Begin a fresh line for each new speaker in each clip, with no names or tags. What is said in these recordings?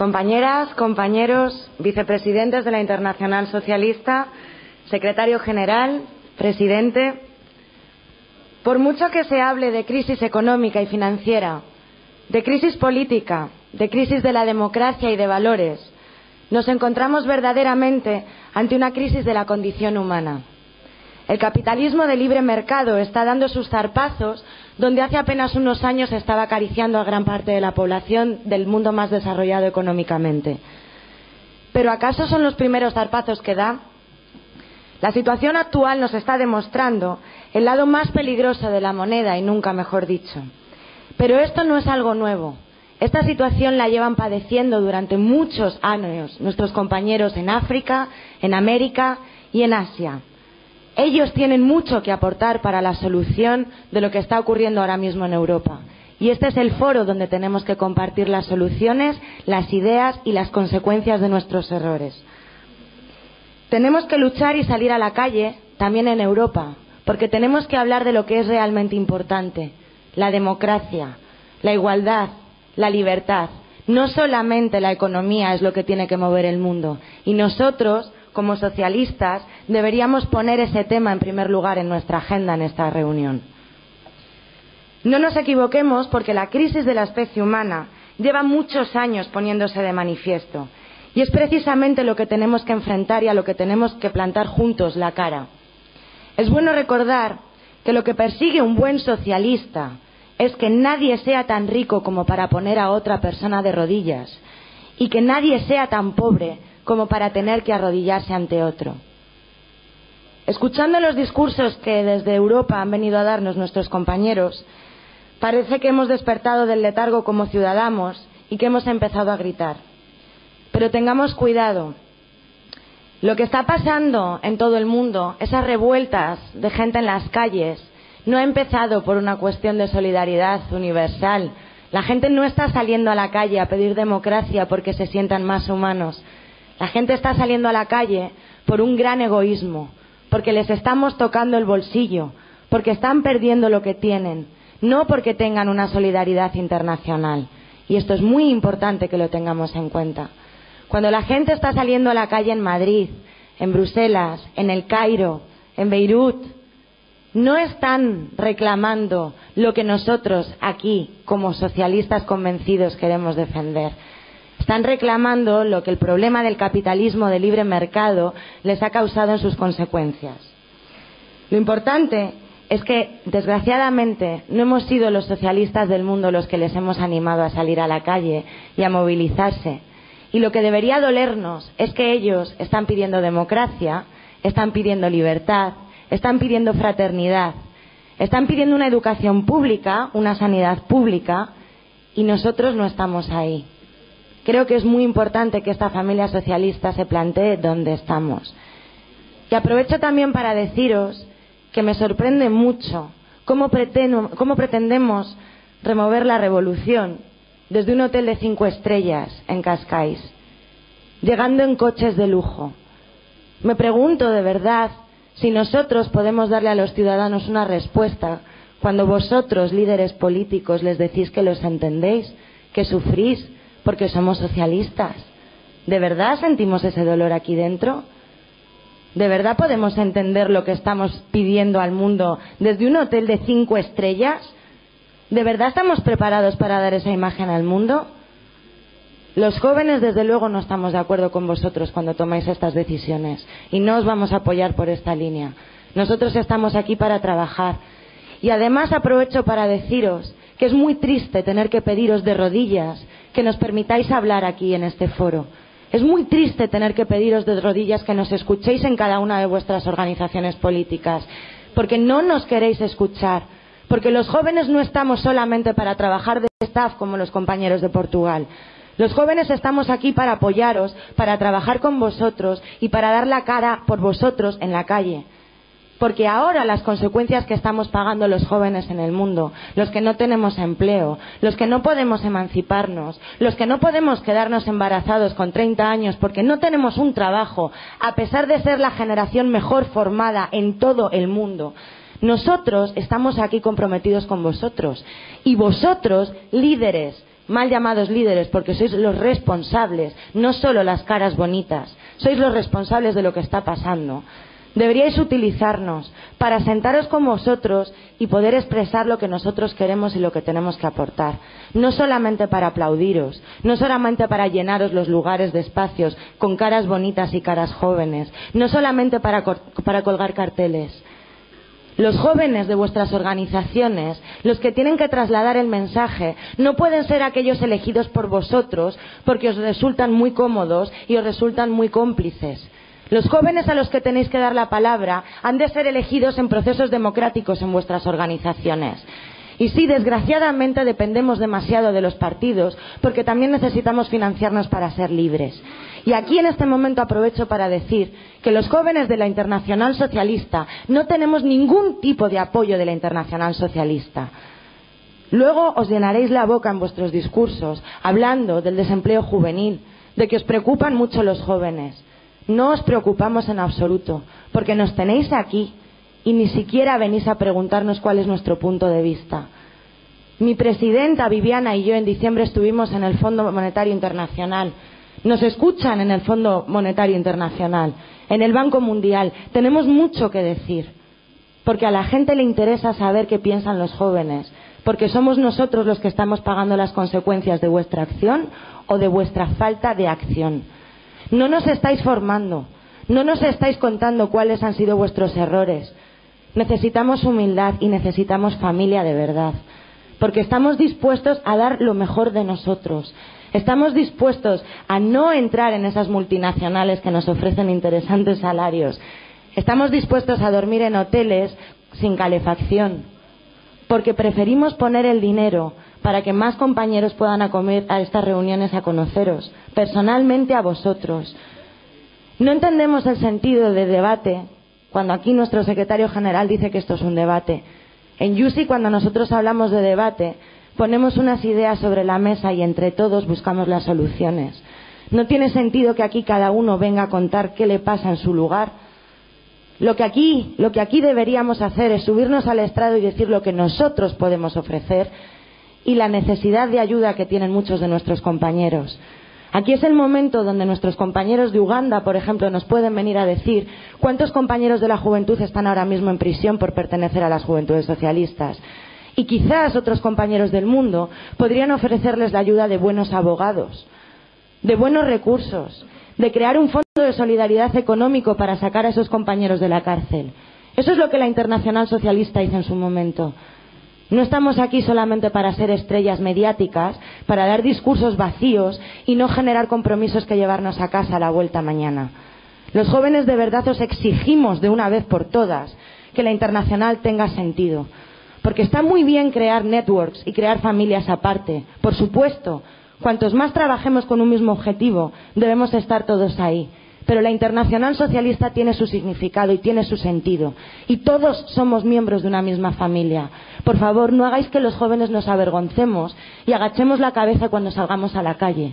Compañeras, compañeros, vicepresidentes de la Internacional Socialista, secretario general, presidente, por mucho que se hable de crisis económica y financiera, de crisis política, de crisis de la democracia y de valores, nos encontramos verdaderamente ante una crisis de la condición humana. El capitalismo de libre mercado está dando sus zarpazos donde hace apenas unos años estaba acariciando a gran parte de la población del mundo más desarrollado económicamente. Pero ¿acaso son los primeros zarpazos que da? La situación actual nos está demostrando el lado más peligroso de la moneda y nunca mejor dicho. Pero esto no es algo nuevo. Esta situación la llevan padeciendo durante muchos años nuestros compañeros en África, en América y en Asia. Ellos tienen mucho que aportar para la solución de lo que está ocurriendo ahora mismo en Europa. Y este es el foro donde tenemos que compartir las soluciones, las ideas y las consecuencias de nuestros errores. Tenemos que luchar y salir a la calle también en Europa, porque tenemos que hablar de lo que es realmente importante, la democracia, la igualdad, la libertad. No solamente la economía es lo que tiene que mover el mundo. Y nosotros como socialistas, deberíamos poner ese tema en primer lugar en nuestra agenda en esta reunión. No nos equivoquemos porque la crisis de la especie humana lleva muchos años poniéndose de manifiesto y es precisamente lo que tenemos que enfrentar y a lo que tenemos que plantar juntos la cara. Es bueno recordar que lo que persigue un buen socialista es que nadie sea tan rico como para poner a otra persona de rodillas y que nadie sea tan pobre como para tener que arrodillarse ante otro. Escuchando los discursos que desde Europa han venido a darnos nuestros compañeros, parece que hemos despertado del letargo como ciudadanos y que hemos empezado a gritar. Pero tengamos cuidado. Lo que está pasando en todo el mundo, esas revueltas de gente en las calles, no ha empezado por una cuestión de solidaridad universal. La gente no está saliendo a la calle a pedir democracia porque se sientan más humanos. La gente está saliendo a la calle por un gran egoísmo, porque les estamos tocando el bolsillo, porque están perdiendo lo que tienen, no porque tengan una solidaridad internacional. Y esto es muy importante que lo tengamos en cuenta. Cuando la gente está saliendo a la calle en Madrid, en Bruselas, en el Cairo, en Beirut, no están reclamando lo que nosotros aquí, como socialistas convencidos, queremos defender están reclamando lo que el problema del capitalismo de libre mercado les ha causado en sus consecuencias. Lo importante es que, desgraciadamente, no hemos sido los socialistas del mundo los que les hemos animado a salir a la calle y a movilizarse. Y lo que debería dolernos es que ellos están pidiendo democracia, están pidiendo libertad, están pidiendo fraternidad, están pidiendo una educación pública, una sanidad pública, y nosotros no estamos ahí. Creo que es muy importante que esta familia socialista se plantee dónde estamos. Y aprovecho también para deciros que me sorprende mucho cómo, cómo pretendemos remover la revolución desde un hotel de cinco estrellas en Cascais, llegando en coches de lujo. Me pregunto de verdad si nosotros podemos darle a los ciudadanos una respuesta cuando vosotros, líderes políticos, les decís que los entendéis, que sufrís, porque somos socialistas. ¿De verdad sentimos ese dolor aquí dentro? ¿De verdad podemos entender lo que estamos pidiendo al mundo desde un hotel de cinco estrellas? ¿De verdad estamos preparados para dar esa imagen al mundo? Los jóvenes, desde luego, no estamos de acuerdo con vosotros cuando tomáis estas decisiones y no os vamos a apoyar por esta línea. Nosotros estamos aquí para trabajar. Y además aprovecho para deciros que es muy triste tener que pediros de rodillas que nos permitáis hablar aquí en este foro. Es muy triste tener que pediros de rodillas que nos escuchéis en cada una de vuestras organizaciones políticas, porque no nos queréis escuchar, porque los jóvenes no estamos solamente para trabajar de staff como los compañeros de Portugal. Los jóvenes estamos aquí para apoyaros, para trabajar con vosotros y para dar la cara por vosotros en la calle. Porque ahora las consecuencias que estamos pagando los jóvenes en el mundo, los que no tenemos empleo, los que no podemos emanciparnos, los que no podemos quedarnos embarazados con 30 años porque no tenemos un trabajo, a pesar de ser la generación mejor formada en todo el mundo, nosotros estamos aquí comprometidos con vosotros. Y vosotros, líderes, mal llamados líderes porque sois los responsables, no solo las caras bonitas, sois los responsables de lo que está pasando. Deberíais utilizarnos para sentaros con vosotros y poder expresar lo que nosotros queremos y lo que tenemos que aportar. No solamente para aplaudiros, no solamente para llenaros los lugares de espacios con caras bonitas y caras jóvenes, no solamente para, para colgar carteles. Los jóvenes de vuestras organizaciones, los que tienen que trasladar el mensaje, no pueden ser aquellos elegidos por vosotros porque os resultan muy cómodos y os resultan muy cómplices los jóvenes a los que tenéis que dar la palabra han de ser elegidos en procesos democráticos en vuestras organizaciones. Y sí, desgraciadamente dependemos demasiado de los partidos porque también necesitamos financiarnos para ser libres. Y aquí en este momento aprovecho para decir que los jóvenes de la Internacional Socialista no tenemos ningún tipo de apoyo de la Internacional Socialista. Luego os llenaréis la boca en vuestros discursos hablando del desempleo juvenil, de que os preocupan mucho los jóvenes. No os preocupamos en absoluto, porque nos tenéis aquí y ni siquiera venís a preguntarnos cuál es nuestro punto de vista. Mi presidenta Viviana y yo en diciembre estuvimos en el Fondo Monetario Internacional. Nos escuchan en el Fondo Monetario Internacional, en el Banco Mundial. Tenemos mucho que decir, porque a la gente le interesa saber qué piensan los jóvenes, porque somos nosotros los que estamos pagando las consecuencias de vuestra acción o de vuestra falta de acción. No nos estáis formando, no nos estáis contando cuáles han sido vuestros errores. Necesitamos humildad y necesitamos familia de verdad, porque estamos dispuestos a dar lo mejor de nosotros. Estamos dispuestos a no entrar en esas multinacionales que nos ofrecen interesantes salarios. Estamos dispuestos a dormir en hoteles sin calefacción, porque preferimos poner el dinero para que más compañeros puedan acudir a estas reuniones a conoceros, personalmente a vosotros. No entendemos el sentido de debate cuando aquí nuestro secretario general dice que esto es un debate. En YUSI, cuando nosotros hablamos de debate, ponemos unas ideas sobre la mesa y entre todos buscamos las soluciones. No tiene sentido que aquí cada uno venga a contar qué le pasa en su lugar. Lo que aquí, lo que aquí deberíamos hacer es subirnos al estrado y decir lo que nosotros podemos ofrecer y la necesidad de ayuda que tienen muchos de nuestros compañeros. Aquí es el momento donde nuestros compañeros de Uganda, por ejemplo, nos pueden venir a decir cuántos compañeros de la juventud están ahora mismo en prisión por pertenecer a las juventudes socialistas. Y quizás otros compañeros del mundo podrían ofrecerles la ayuda de buenos abogados, de buenos recursos, de crear un fondo de solidaridad económico para sacar a esos compañeros de la cárcel. Eso es lo que la Internacional Socialista hizo en su momento. No estamos aquí solamente para ser estrellas mediáticas, para dar discursos vacíos y no generar compromisos que llevarnos a casa a la vuelta mañana. Los jóvenes de verdad os exigimos de una vez por todas que la internacional tenga sentido. Porque está muy bien crear networks y crear familias aparte. Por supuesto, cuantos más trabajemos con un mismo objetivo, debemos estar todos ahí. Pero la internacional socialista tiene su significado y tiene su sentido. Y todos somos miembros de una misma familia. Por favor, no hagáis que los jóvenes nos avergoncemos y agachemos la cabeza cuando salgamos a la calle.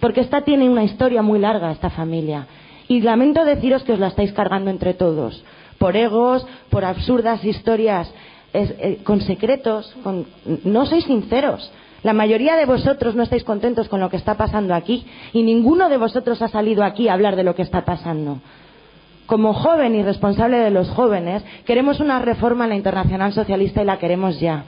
Porque esta tiene una historia muy larga, esta familia. Y lamento deciros que os la estáis cargando entre todos. Por egos, por absurdas historias eh, con secretos. No sois sinceros. La mayoría de vosotros no estáis contentos con lo que está pasando aquí y ninguno de vosotros ha salido aquí a hablar de lo que está pasando. Como joven y responsable de los jóvenes, queremos una reforma en la Internacional Socialista y la queremos ya.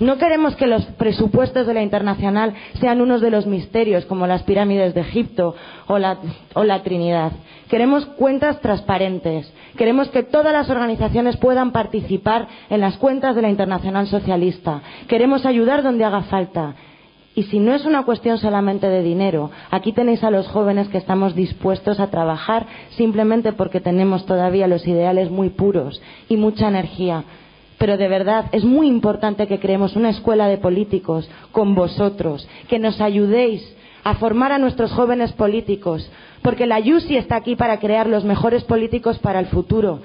No queremos que los presupuestos de la Internacional sean unos de los misterios como las pirámides de Egipto o la, o la, Trinidad. Queremos cuentas transparentes. Queremos que todas las organizaciones puedan participar en las cuentas de la Internacional Socialista. Queremos ayudar donde haga falta. Y si no es una cuestión solamente de dinero, aquí tenéis a los jóvenes que estamos dispuestos a trabajar simplemente porque tenemos todavía los ideales muy puros y mucha energía pero de verdad es muy importante que creemos una escuela de políticos con vosotros, que nos ayudéis a formar a nuestros jóvenes políticos, porque la YUSI está aquí para crear los mejores políticos para el futuro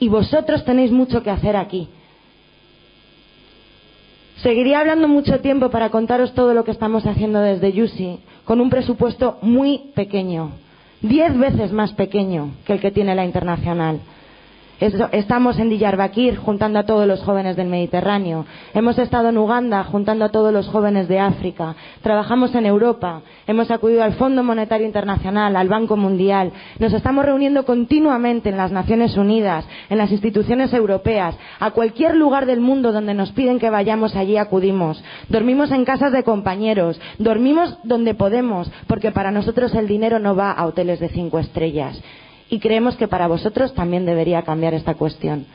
y vosotros tenéis mucho que hacer aquí. Seguiría hablando mucho tiempo para contaros todo lo que estamos haciendo desde YUSI, con un presupuesto muy pequeño, diez veces más pequeño que el que tiene la internacional. Estamos en Diyarbakir juntando a todos los jóvenes del Mediterráneo. Hemos estado en Uganda juntando a todos los jóvenes de África. Trabajamos en Europa. Hemos acudido al Fondo Monetario Internacional, al Banco Mundial. Nos estamos reuniendo continuamente en las Naciones Unidas, en las instituciones europeas. A cualquier lugar del mundo donde nos piden que vayamos allí acudimos. Dormimos en casas de compañeros. Dormimos donde podemos, porque para nosotros el dinero no va a hoteles de cinco estrellas y creemos que para vosotros también debería cambiar esta cuestión.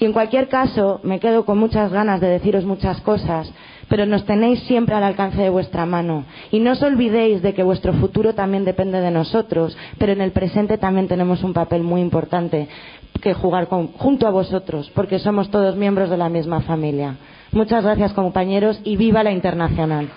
Y en cualquier caso, me quedo con muchas ganas de deciros muchas cosas, pero nos tenéis siempre al alcance de vuestra mano. Y no os olvidéis de que vuestro futuro también depende de nosotros, pero en el presente también tenemos un papel muy importante que jugar junto a vosotros, porque somos todos miembros de la misma familia. Muchas gracias, compañeros, y viva la internacional.